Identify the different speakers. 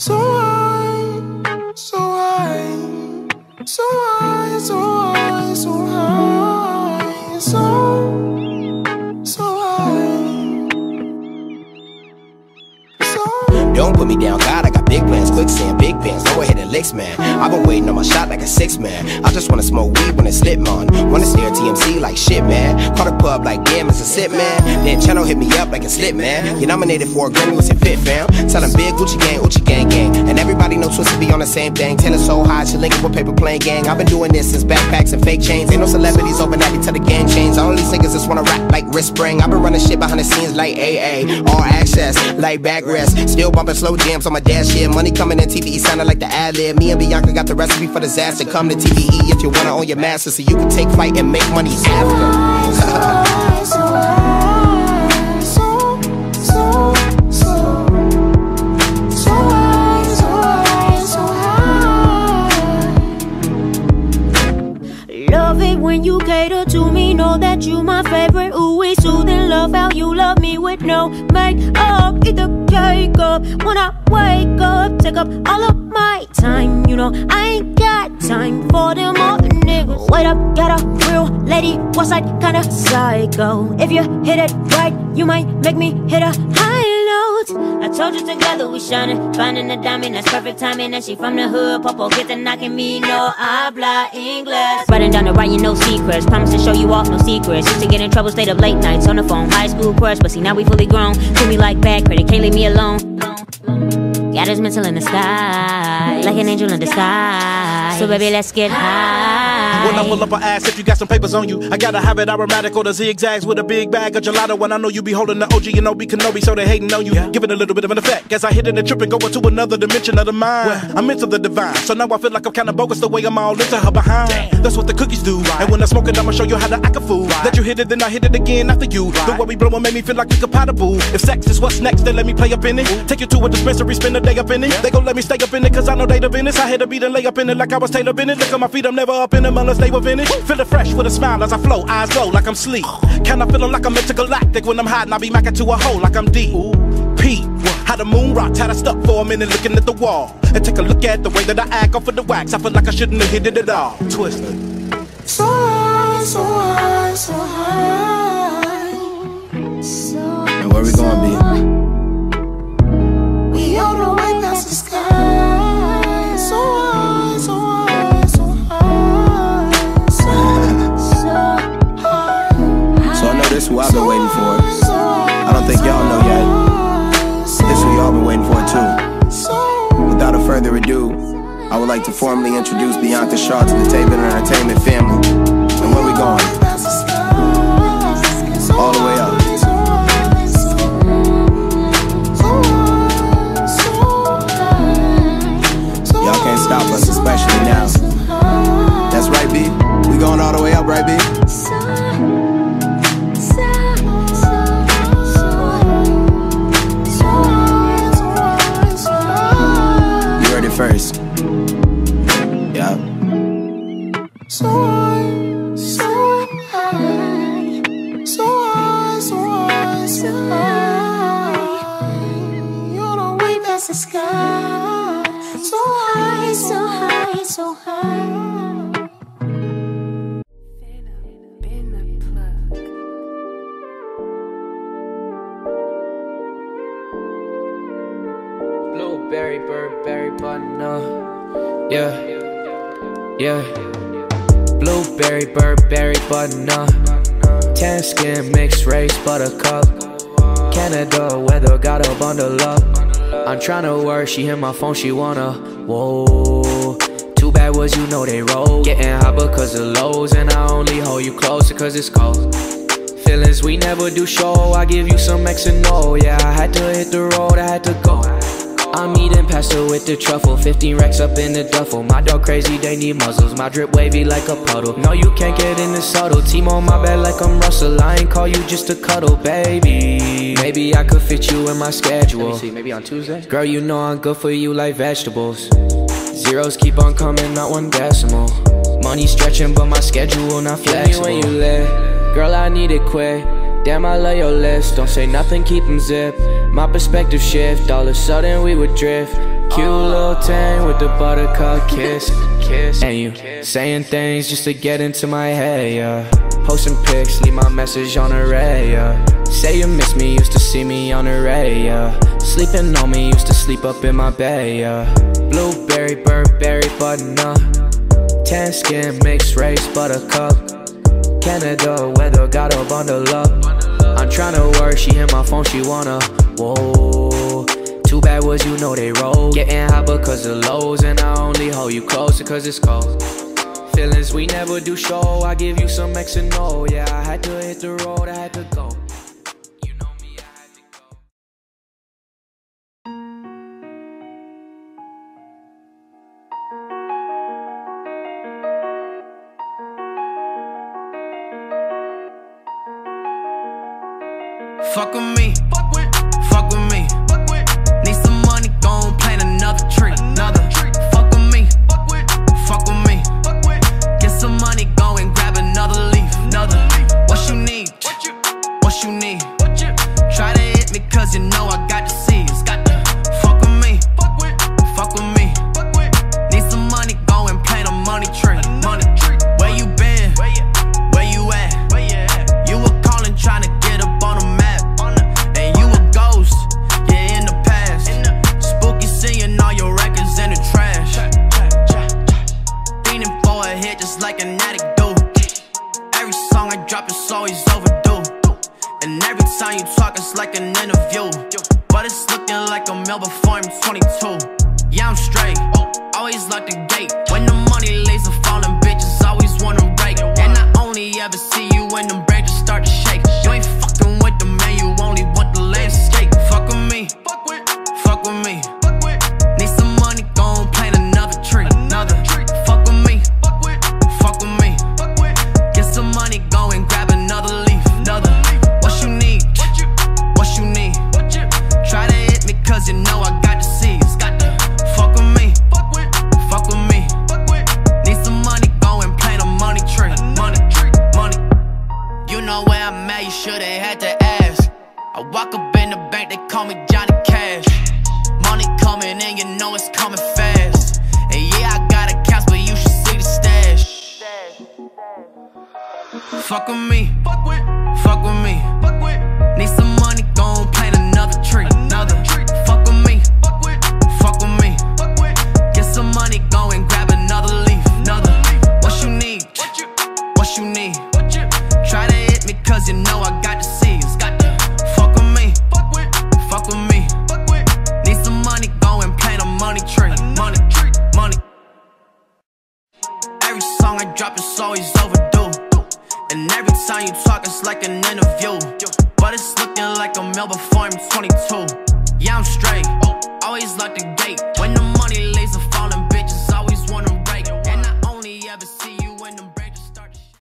Speaker 1: So high, so high, so high, so high, so high, so, so high. So
Speaker 2: Don't put me down, God, I got big plans, quicksand, big pants, go ahead and licks, man. I've been waiting on my shot like a six man. I just wanna smoke weed when it's lit, man. Wanna stare TMC like shit, man. Call the pub like damn, it's a sip, man. Then channel hit me up like a slip, man. You nominated for a Grammy, what's it fit, fam? Tell them big Gucci gang, Gucci gang, gang. And everybody knows Twisted be on the same thing. Taylor so high, she linking with paper plane gang. I've been doing this since backpacks and fake chains. Ain't no celebrities open at till the game change. All these niggas just wanna rap like wrist spring. I've been running shit behind the scenes like AA. All access, like backrest. Still bumping slow jams on my dash here. Money coming in TVE sounding like the ad lib. Me and Bianca got the recipe for disaster. Come to TVE if you wanna own your master so you can take flight and make money after.
Speaker 3: To me. Know that you my favorite. Ooh, we soothing. Love how you love me with no makeup. Eat the cake up when I wake up. Take up all of my time. You know I ain't got time for them other niggas. Wait up, got a real lady. What's that kind of psycho? If you hit it right, you might make me hit a high note. I told you together we shining, finding a diamond that's perfect timing. And she from the hood, Popo get the knocking me, no habla English. Writing down the writing, no secrets. Promise to show you off, no secrets. Used to get in trouble, stayed up late nights on the phone. High school crush, but see now we fully grown. Treat me like bad credit, can't leave me alone. Got us mental in the sky, like an angel in disguise. So baby, let's get high.
Speaker 4: When I pull up her ass, if you got some papers on you, I gotta have it aromatic or the zigzags with a big bag of gelato. When I know you be holding the OG and Obi Kenobi, so they hating on you. Give it a little bit of an effect as I hit it and trip and go into another dimension of the mind. I'm into the divine, so now I feel like I'm kinda bogus the way I'm all into her behind. That's what the cookies do. And when I smoke it, I'ma show you how to act a fool. Let you hit it, then I hit it again after you. The way we blowin' made me feel like we compatible. If sex is what's next, then let me play up in it. Take you to a dispensary, spend a day up in it. They gon' let me stay up in it, cause I know they the business. I had to beat and lay up in it like I was Taylor Bennett. Look at my feet, I'm never up in unless they were finished. Feel it fresh with a smile as I flow, eyes low like I'm sleep. Can I feel like I'm intergalactic when I'm hiding? I be macking to a hole like I'm deep. Pete, how the moon rocks, had I stuck for a minute looking at the wall. And take a look at the way that I act off of the wax. I feel like I shouldn't have hit it at all. Twisted.
Speaker 1: So
Speaker 2: this who I've been waiting for. I don't think y'all know yet. This who y'all been waiting for too. Without a further ado, I would like to formally introduce Bianca Shaw to the Table Entertainment family. And where we going?
Speaker 1: You're way the sky. So high, so high, so high.
Speaker 5: Blueberry, Burberry, up. Yeah, yeah. Blueberry, Burberry, button up. Tan skin, mixed race, buttercup. Canada weather, got a bundle up. I'm tryna work, she hit my phone, she wanna. Whoa. Too bad was you know they roll. Getting hot because of lows, and I only hold you closer cause it's cold. Feelings we never do show. I give you some X and O. Yeah, I had to hit the road, I had to go. I'm eating pasta with the truffle. 15 racks up in the duffel. My dog crazy, they need muzzles. My drip wavy like a puddle. No, you can't get in the subtle. Team on my bed like I'm Russell. I ain't call you just to cuddle, baby. Maybe I could fit you in my schedule. see, maybe on Tuesday. Girl, you know I'm good for you like vegetables. Zeros keep on coming, not one decimal. Money stretching, but my schedule not flexible. when you lit. Girl, I need it quick. Damn, I love your lips. Don't say nothing, keep them zip. My perspective shift, all of a sudden we would drift. Cute little thing with the buttercup kiss, kiss. And you saying things just to get into my head, yeah. Posting pics, leave my message on array, yeah. Say you miss me, used to see me on array, yeah. Sleeping on me, used to sleep up in my bed, yeah. Blueberry, Burberry, butternup. Tan skin, mixed race, buttercup. Canada weather, got a bundle up. I'm tryna work, she hit my phone, she wanna. Whoa. Too bad was you know they roll. Getting hot because of lows, and I only hold you closer cause it's cold. Feelings we never do show. I give you some X and O. Yeah, I had to hit the road, I had to go.
Speaker 6: Fuck with me, like an addict do. Every song I drop is always overdue. And every time you talk, it's like an interview. But it's looking like a mail before I'm 22. Yeah, I'm straight. Always lock the gate. When the money lays the falling bitches always wanna break. And I only ever see you when them branches Fuck with me, fuck with me. Need some money, gon' plant another tree. Another. Fuck with me, fuck And every time you talk, it's like an interview. But it's looking like a mail before I'm 22. Yeah, I'm straight. Always lock the gate. When the